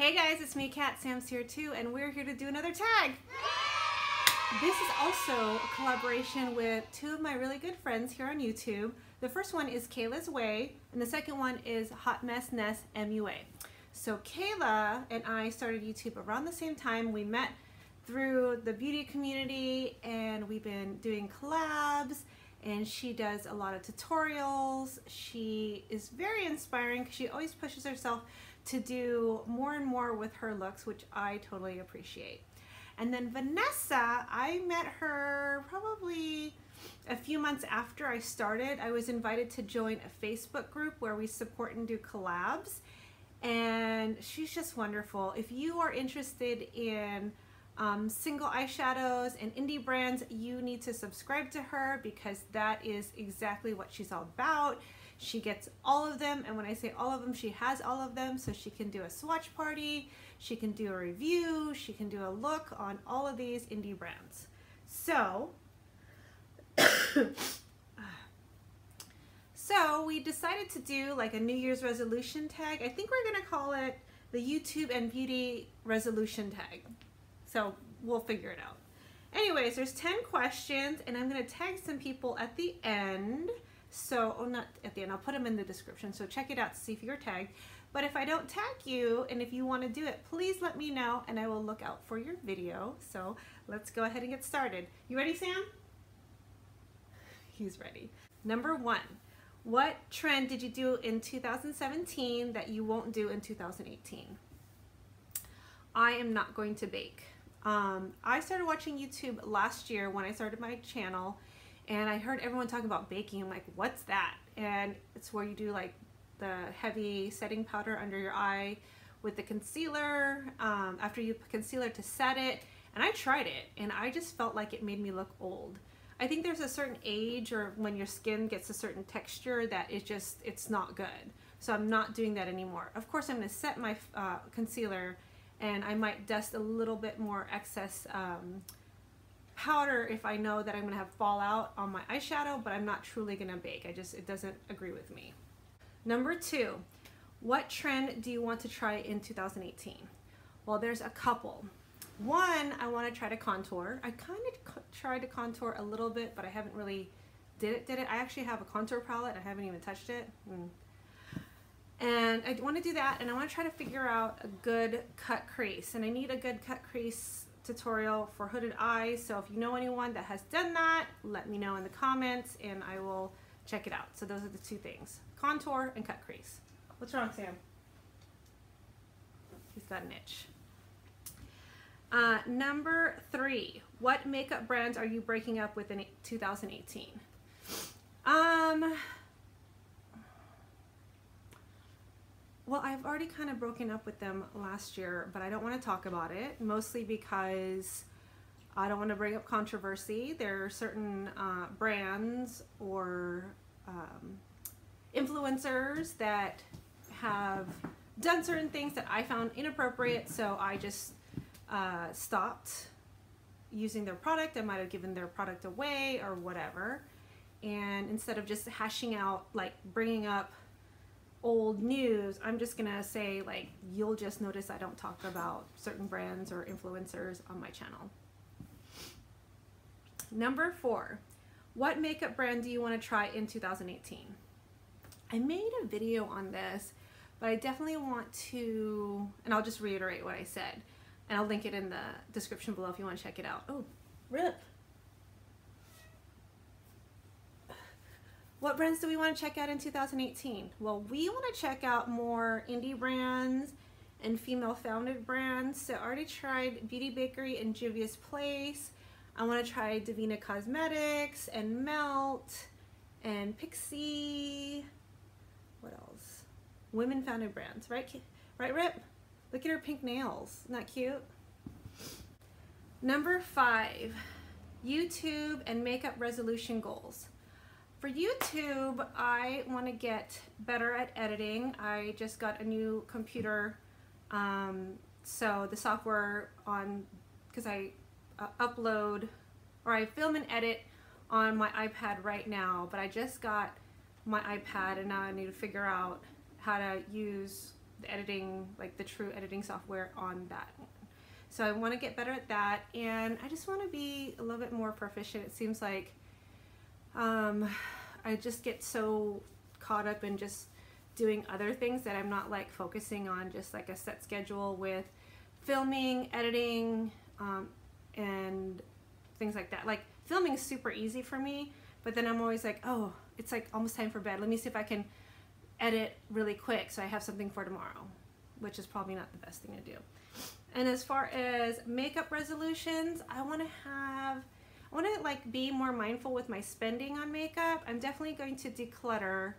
Hey guys, it's me, Kat. Sam's here too, and we're here to do another tag. This is also a collaboration with two of my really good friends here on YouTube. The first one is Kayla's Way, and the second one is Hot Mess Ness MUA. So Kayla and I started YouTube around the same time. We met through the beauty community, and we've been doing collabs, and she does a lot of tutorials. She is very inspiring because she always pushes herself to do more and more with her looks, which I totally appreciate. And then Vanessa, I met her probably a few months after I started. I was invited to join a Facebook group where we support and do collabs. And she's just wonderful. If you are interested in um, single eyeshadows and indie brands, you need to subscribe to her because that is exactly what she's all about. She gets all of them, and when I say all of them, she has all of them, so she can do a swatch party, she can do a review, she can do a look on all of these indie brands. So, so we decided to do like a New Year's resolution tag. I think we're gonna call it the YouTube and Beauty resolution tag. So we'll figure it out. Anyways, there's 10 questions, and I'm gonna tag some people at the end. So, oh, not at the end, I'll put them in the description. So check it out to see if you're tagged. But if I don't tag you and if you want to do it, please let me know and I will look out for your video. So let's go ahead and get started. You ready, Sam? He's ready. Number one, what trend did you do in 2017 that you won't do in 2018? I am not going to bake. Um, I started watching YouTube last year when I started my channel and I heard everyone talking about baking. I'm like, what's that? And it's where you do like the heavy setting powder under your eye with the concealer um, after you put concealer to set it. And I tried it and I just felt like it made me look old. I think there's a certain age or when your skin gets a certain texture that it just, it's not good. So I'm not doing that anymore. Of course, I'm gonna set my uh, concealer and I might dust a little bit more excess um, powder if I know that I'm gonna have fallout on my eyeshadow, but I'm not truly gonna bake. I just, it doesn't agree with me. Number two, what trend do you want to try in 2018? Well, there's a couple. One, I want to try to contour. I kind of tried to contour a little bit, but I haven't really did it, did it. I actually have a contour palette. I haven't even touched it. Mm. And I want to do that, and I want to try to figure out a good cut crease. And I need a good cut crease tutorial for hooded eyes. So if you know anyone that has done that, let me know in the comments, and I will check it out. So those are the two things contour and cut crease. What's wrong, Sam? He's got an itch. Uh, number three, what makeup brands are you breaking up with in 2018? Um, well, I've already kind of broken up with them last year, but I don't want to talk about it, mostly because I don't want to bring up controversy. There are certain uh, brands or um, influencers that have done certain things that I found inappropriate, so I just uh, stopped using their product. I might have given their product away or whatever. And instead of just hashing out, like bringing up old news, I'm just gonna say like, you'll just notice I don't talk about certain brands or influencers on my channel. Number four, what makeup brand do you wanna try in 2018? I made a video on this, but I definitely want to, and I'll just reiterate what I said, and I'll link it in the description below if you want to check it out. Oh, rip. What brands do we want to check out in 2018? Well, we want to check out more indie brands and female founded brands. So I already tried Beauty Bakery and Juvia's Place. I want to try Devinah Cosmetics and Melt and Pixie. what else? Women founded brands, right? Right, Rip? Look at her pink nails. Isn't that cute? Number five, YouTube and makeup resolution goals. For YouTube, I want to get better at editing. I just got a new computer, um, so the software on, because I uh, upload, or I film and edit on my iPad right now, but I just got my iPad and now I need to figure out how to use the editing, like the true editing software on that. So I want to get better at that, and I just want to be a little bit more proficient. It seems like um, I just get so caught up in just doing other things that I'm not like focusing on just like a set schedule with filming, editing, um, and things like that. Like filming is super easy for me, but then I'm always like, oh, it's like almost time for bed. Let me see if I can edit really quick so I have something for tomorrow, which is probably not the best thing to do. And as far as makeup resolutions, I want to have, I want to like be more mindful with my spending on makeup. I'm definitely going to declutter.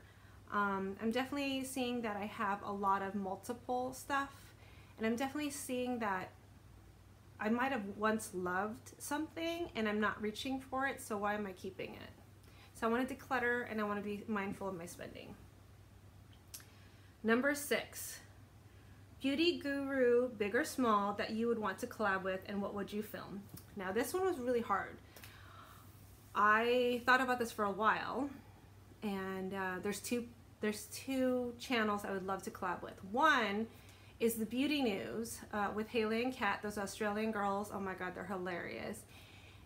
Um, I'm definitely seeing that I have a lot of multiple stuff and I'm definitely seeing that I might have once loved something and I'm not reaching for it, so why am I keeping it? So I want to declutter and I want to be mindful of my spending. Number six, beauty guru, big or small, that you would want to collab with and what would you film? Now this one was really hard. I thought about this for a while and uh, there's two there's two channels I would love to collab with. One is the beauty news uh, with Haley and Kat, those Australian girls. Oh my God, they're hilarious.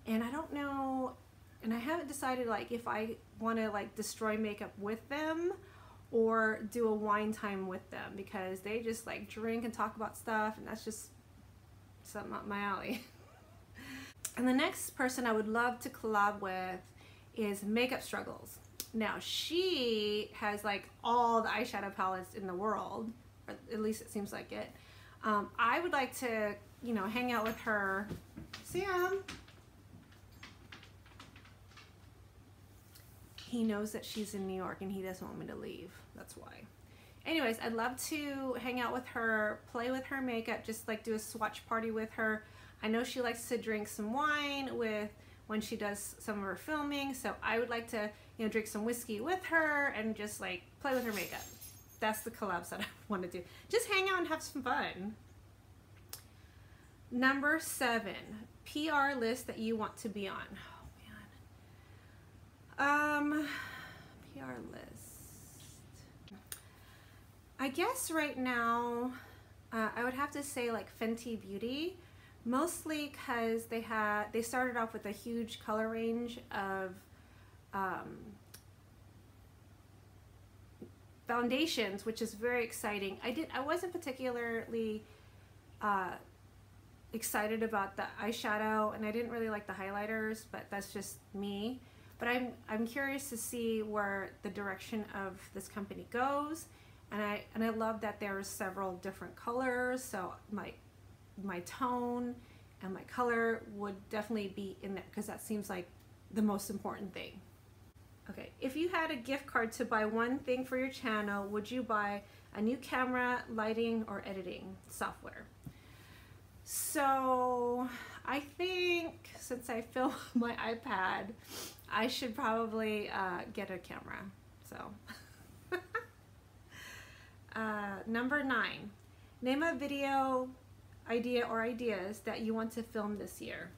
And I don't know, and I haven't decided like if I want to like destroy makeup with them or do a wine time with them because they just like drink and talk about stuff and that's just something up my alley. and the next person I would love to collab with is Makeup Struggles. Now she has like all the eyeshadow palettes in the world or at least it seems like it. Um, I would like to, you know, hang out with her. Sam. He knows that she's in New York and he doesn't want me to leave. That's why. Anyways, I'd love to hang out with her, play with her makeup, just like do a swatch party with her. I know she likes to drink some wine with when she does some of her filming, so I would like to, you know, drink some whiskey with her and just like play with her makeup that's the collabs that I want to do. Just hang out and have some fun. Number seven, PR list that you want to be on. Oh man. Um, PR list. I guess right now, uh, I would have to say like Fenty Beauty, mostly because they had they started off with a huge color range of um, foundations, which is very exciting. I did I wasn't particularly uh, excited about the eyeshadow, and I didn't really like the highlighters, but that's just me. But I'm I'm curious to see where the direction of this company goes, and I and I love that there's several different colors. So my my tone and my color would definitely be in there because that seems like the most important thing. Okay, if you had a gift card to buy one thing for your channel, would you buy a new camera, lighting, or editing software? So I think since I film my iPad, I should probably uh, get a camera. So uh, number nine, name a video idea or ideas that you want to film this year.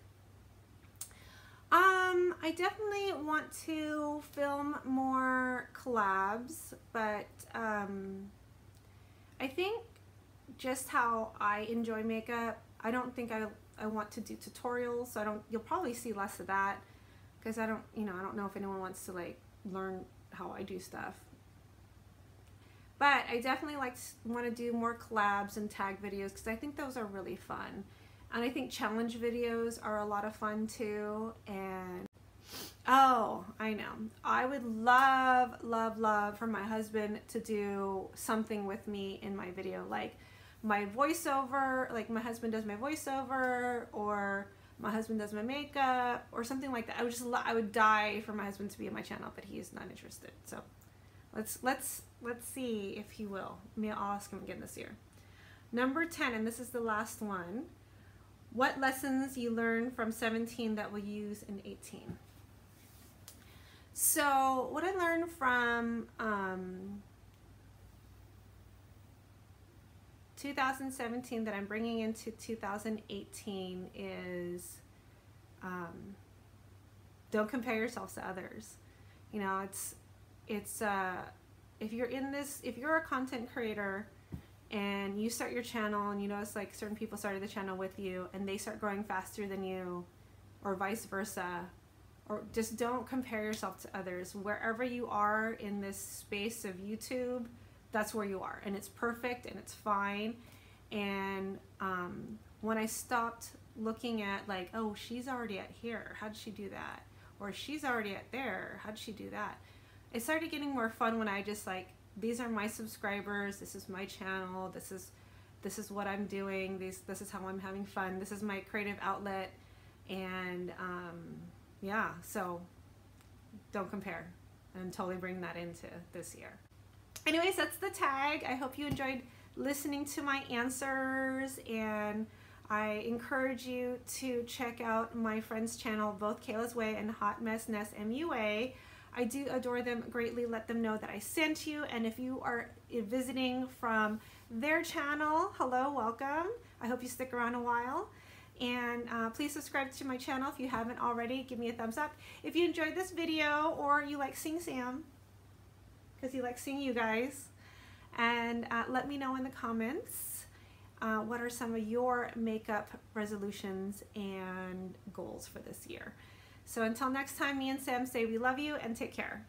Um, I definitely want to film more collabs, but um, I think just how I enjoy makeup, I don't think I, I want to do tutorials, so I don't, you'll probably see less of that, because I don't, you know, I don't know if anyone wants to like learn how I do stuff. But I definitely like want to do more collabs and tag videos because I think those are really fun. And I think challenge videos are a lot of fun too. And oh, I know. I would love, love, love for my husband to do something with me in my video. Like my voiceover, like my husband does my voiceover or my husband does my makeup or something like that. I would just, I would die for my husband to be in my channel, but he is not interested. So let's, let's, let's see if he will. Maybe I'll ask him again this year. Number 10, and this is the last one. What lessons you learned from 17 that we'll use in 18? So what I learned from um, 2017 that I'm bringing into 2018 is um, don't compare yourselves to others. You know, it's it's uh, if you're in this, if you're a content creator and you start your channel and you notice like certain people started the channel with you and they start growing faster than you or vice versa or just don't compare yourself to others. Wherever you are in this space of youtube that's where you are and it's perfect and it's fine. And um, when i stopped looking at like oh she's already at here how did she do that? Or she's already at there how did she do that it started getting more fun when i just like these are my subscribers this is my channel this is this is what i'm doing this this is how i'm having fun this is my creative outlet and um, yeah so don't compare and totally bring that into this year anyways that's the tag i hope you enjoyed listening to my answers and I encourage you to check out my friend's channel, both Kayla's Way and Hot Mess Ness MUA. I do adore them greatly. Let them know that I sent you. And if you are visiting from their channel, hello, welcome. I hope you stick around a while. And uh, please subscribe to my channel if you haven't already. Give me a thumbs up. If you enjoyed this video or you like seeing Sam, because he likes seeing you guys. And uh, let me know in the comments uh, what are some of your makeup resolutions and goals for this year. So until next time, me and Sam say we love you and take care.